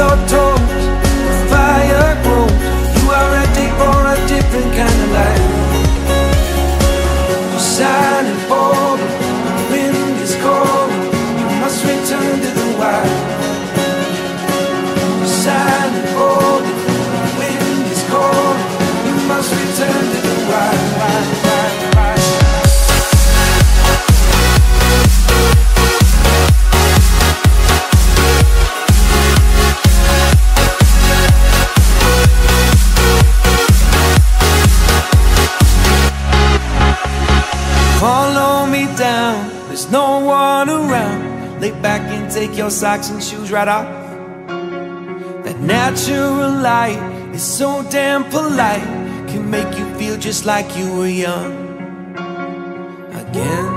Your toes, there's no one around. Lay back and take your socks and shoes right off. That natural light is so damn polite, can make you feel just like you were young again.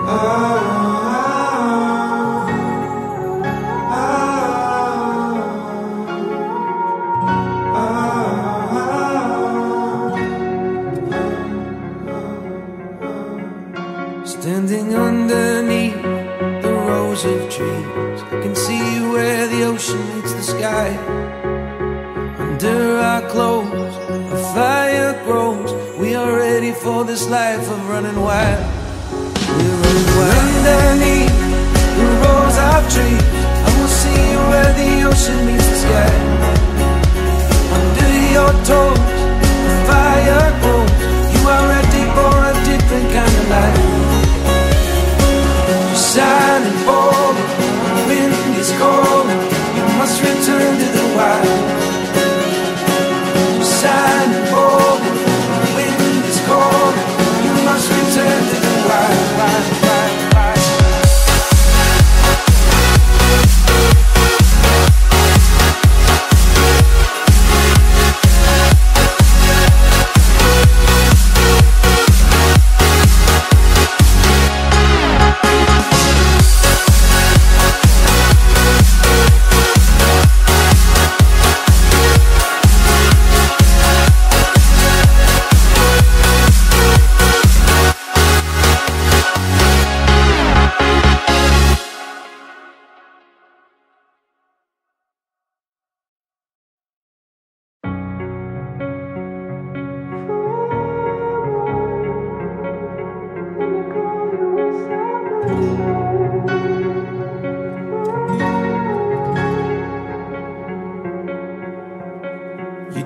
Standing the of trees, I can see where the ocean meets the sky. Under our clothes, a fire grows. We are ready for this life of running wild. We're running wild. Underneath the of trees, I will see where the ocean meets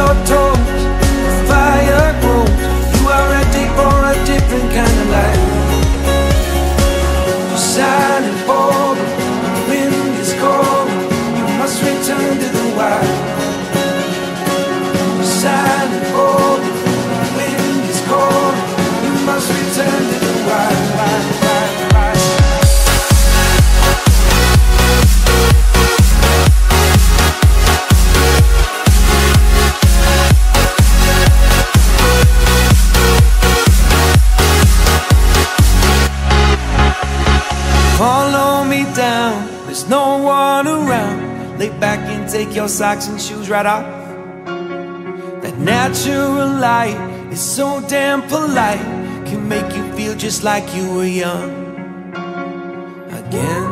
Your toes, one around. Lay back and take your socks and shoes right off. That natural light is so damn polite, can make you feel just like you were young again.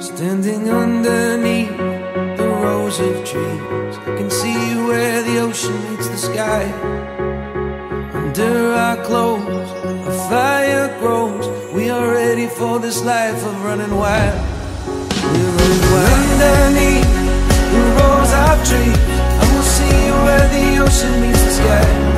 Standing underneath of dreams. I can see where the ocean meets the sky. Under our clothes, a fire grows. We are ready for this life of running wild. We're running wild. Underneath the rows of trees, I will see where the ocean meets the sky.